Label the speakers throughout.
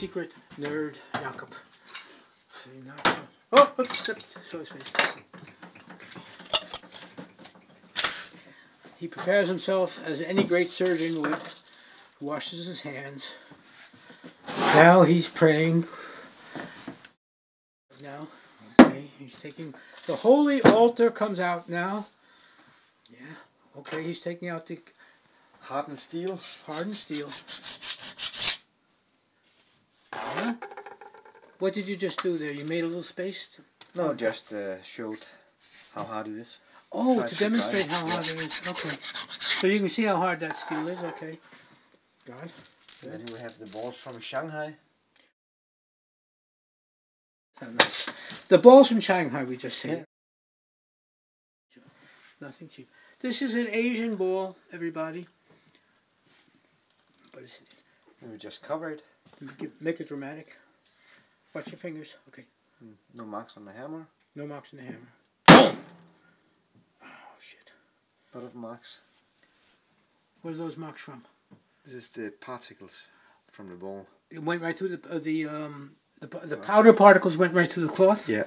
Speaker 1: secret nerd, Jacob. See, not so- Oh, oh, step, show his face. He prepares himself as any great surgeon would. Washes his hands. Now he's praying. Now, okay, he's taking the holy altar comes out now. Yeah, okay, he's taking out the
Speaker 2: Hardened steel.
Speaker 1: hardened steel. Yeah. What did you just do there? You made a little space? to-
Speaker 2: No, just uh, showed how hard it is.
Speaker 1: Oh, to demonstrate how hard it is. Okay. So you can see how hard that steel is. Okay. God.
Speaker 2: And then we have the balls from Shanghai.
Speaker 1: Nice. The balls from Shanghai, we just said. Nothing cheap. This is an Asian ball, everybody. But it's,
Speaker 2: we just cover it.
Speaker 1: give- make it dramatic. Watch your fingers. Okay.
Speaker 2: Mm, No marks on the hammer.
Speaker 1: No marks on the hammer. Oh shit.
Speaker 2: A Lot of marks.
Speaker 1: Where are those marks from?
Speaker 2: This is the particles from the ball.
Speaker 1: It went right through the uh, the um the, the powder particles went right through the cloth.
Speaker 2: Yeah.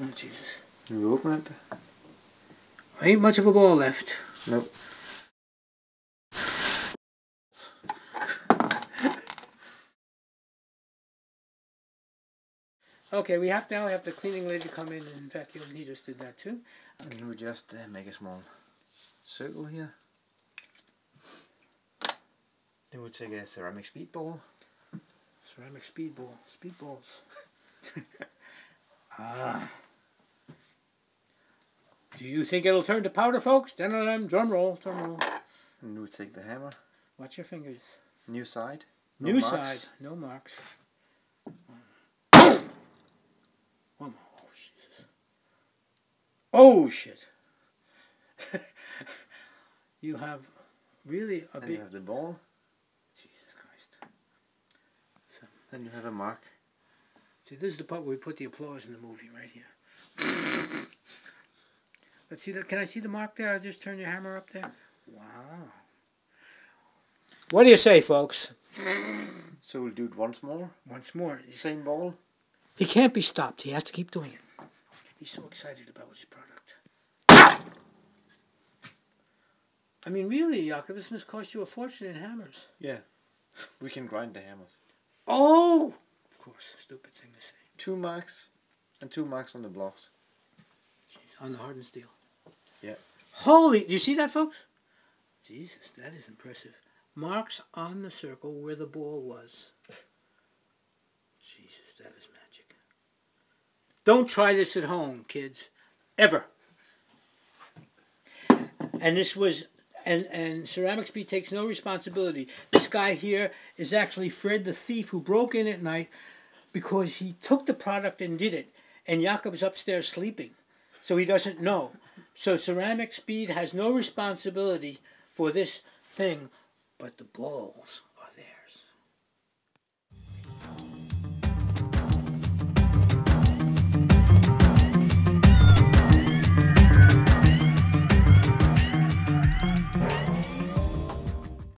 Speaker 1: Oh Jesus.
Speaker 2: We open it.
Speaker 1: Ain't much of a ball left.
Speaker 2: Nope.
Speaker 1: Okay, we have now have the cleaning lady come in and vacuum. He just did that too.
Speaker 2: And we just uh, make a small circle here. Then we take a ceramic speedball.
Speaker 1: Ceramic speedball. Speedballs. ah. Do you think it'll turn to powder, folks? Drum roll, drum roll.
Speaker 2: And we take the hammer.
Speaker 1: Watch your fingers.
Speaker 2: New side. No
Speaker 1: New
Speaker 2: marks.
Speaker 1: side, no marks. One more. Oh, Jesus. Oh, shit. you have really a
Speaker 2: you
Speaker 1: big.
Speaker 2: have the ball.
Speaker 1: Jesus Christ.
Speaker 2: Then you have a mark.
Speaker 1: See, this is the part where we put the applause in the movie right here. Let's see. Can I see the mark there? I'll just turn your hammer up there. Wow. What do you say, folks?
Speaker 2: So we'll do it once more.
Speaker 1: Once more.
Speaker 2: Same ball.
Speaker 1: He can't be stopped. He has to keep doing it. He's so excited about his product. I mean, really, Jacob, this must cost you a fortune in hammers. Yeah.
Speaker 2: We can grind the hammers.
Speaker 1: Oh! Of course, stupid thing to say.
Speaker 2: Two marks and two marks on the blocks.
Speaker 1: Jeez, on the hardened steel.
Speaker 2: Yeah.
Speaker 1: Holy, do you see that, folks? Jesus, that is impressive. Marks on the circle where the ball was. Jesus, that is magic. Don't try this at home, kids. Ever. And this was, and, and Ceramic Speed takes no responsibility. This guy here is actually Fred the thief who broke in at night because he took the product and did it. And Jacob's upstairs sleeping. So he doesn't know. So Ceramic Speed has no responsibility for this thing but the balls.